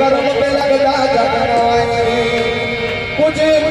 ڪرم ڪجهه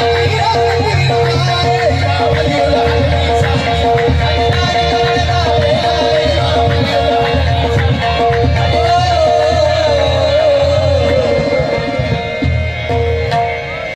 Yeah.